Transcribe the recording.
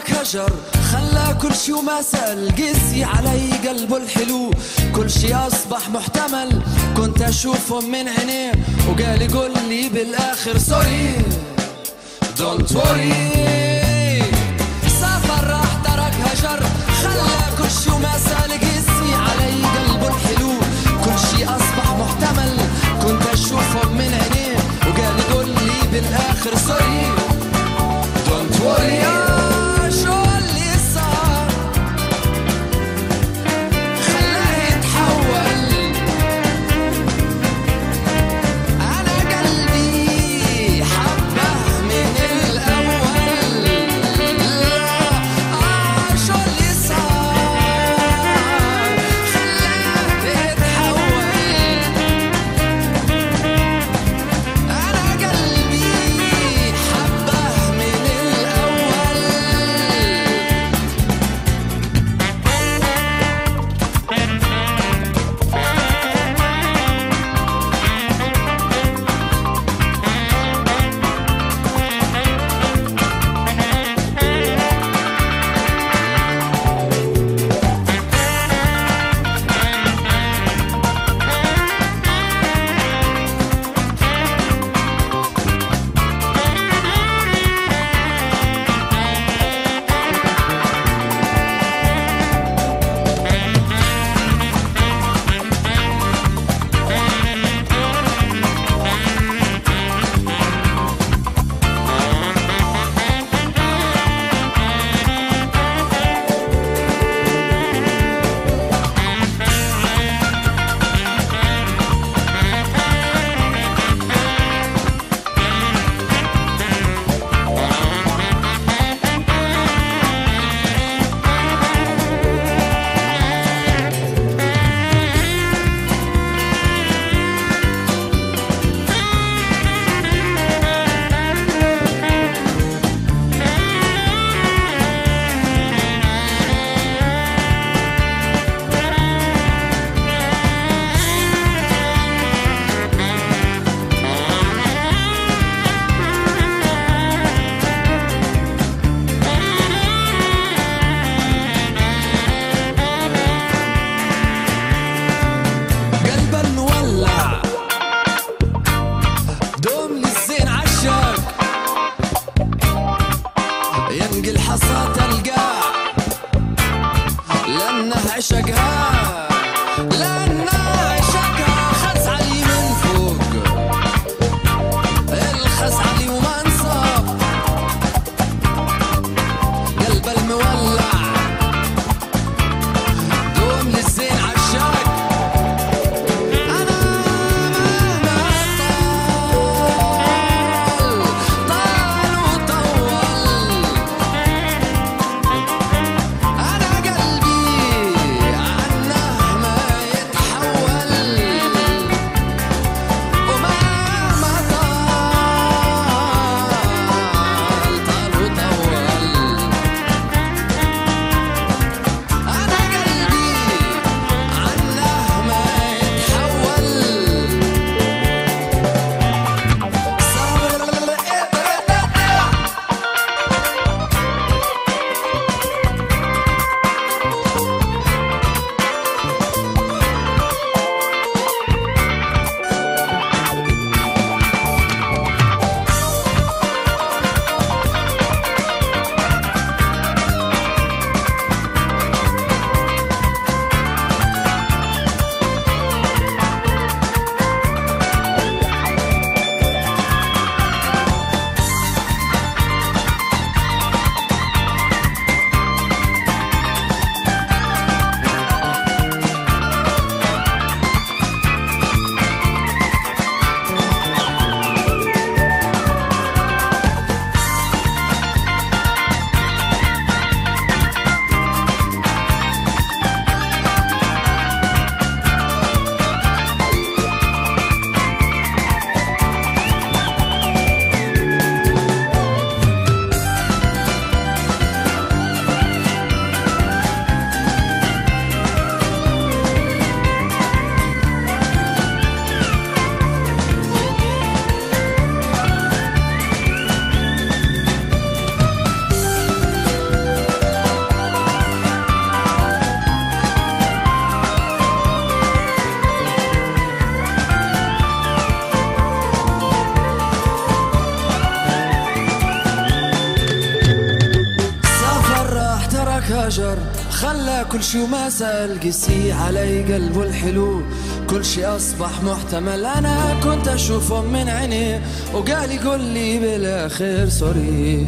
معك هجر خلى كل شي وما سأل. قسي علي قلبه الحلو. كل شي أصبح محتمل. كنت أشوفه من عينيه وقال يقول لي بالآخر sorry don't worry now. خلى كل شي وما سأل قسي علي قلبه الحلو. كل شي أصبح محتمل. أنا كنت أشوفه من عينيه وقال لي قول لي بالآخر سوري.